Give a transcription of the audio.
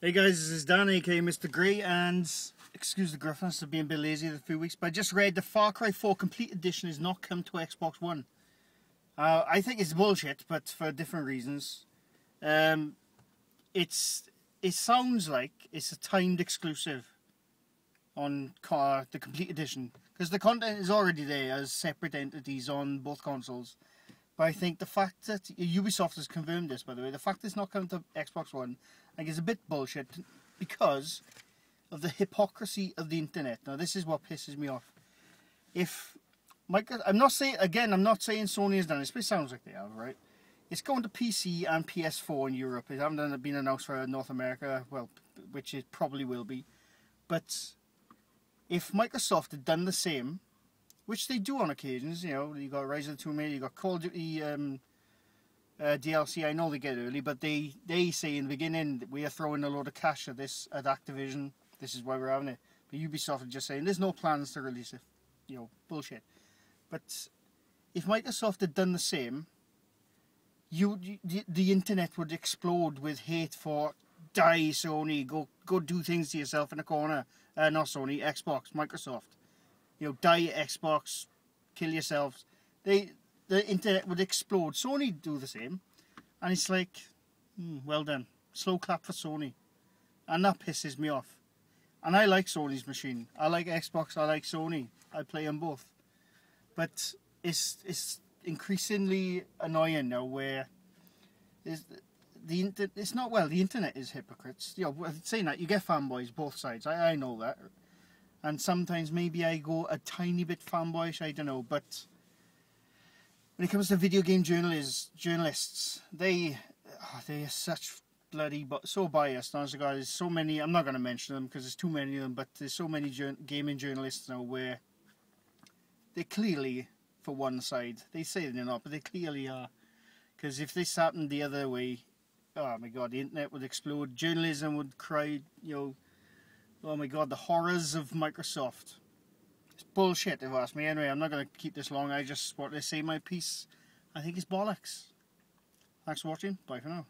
Hey guys, this is Dan, aka Mr. Grey, and excuse the gruffiness of being a bit lazy the few weeks, but I just read the Far Cry 4 Complete Edition has not come to Xbox One. Uh, I think it's bullshit, but for different reasons. Um, it's it sounds like it's a timed exclusive on car the Complete Edition because the content is already there as separate entities on both consoles. But I think the fact that Ubisoft has confirmed this, by the way, the fact it's not coming to Xbox One, I think a bit bullshit because of the hypocrisy of the internet. Now, this is what pisses me off. If Microsoft, I'm not saying again, I'm not saying Sony has done this, but it sounds like they have, right? It's going to PC and PS4 in Europe. It hasn't been announced for North America, well, which it probably will be. But if Microsoft had done the same which they do on occasions. You know, you got Rise of the Tomb Raider, you got Call of Duty um, uh, DLC. I know they get early, but they they say in the beginning that we are throwing a load of cash at this at Activision. This is why we're having it. But Ubisoft are just saying there's no plans to release it. You know, bullshit. But if Microsoft had done the same, you, you the, the internet would explode with hate for die Sony, go go do things to yourself in a corner. Uh, not Sony, Xbox, Microsoft you know, die your Xbox, kill yourselves. They the internet would explode. Sony do the same, and it's like, hmm, well done, slow clap for Sony, and that pisses me off. And I like Sony's machine. I like Xbox. I like Sony. I play them both, but it's it's increasingly annoying now where is the inter- it's not well the internet is hypocrites. You know, saying that you get fanboys both sides. I I know that and sometimes maybe I go a tiny bit fanboyish, I don't know, but when it comes to video game journalists, journalists, they oh, they are such bloody but so biased. Honestly, God, there's so many. I'm not going to mention them because there's too many of them. But there's so many gaming journalists now where they're clearly for one side. They say they're not, but they clearly are. Because if this happened the other way, oh my God, the internet would explode. Journalism would cry. You know Oh my god, the horrors of Microsoft. It's bullshit if you ask me. Anyway, I'm not going to keep this long. I just want to say my piece. I think it's bollocks. Thanks for watching. Bye for now.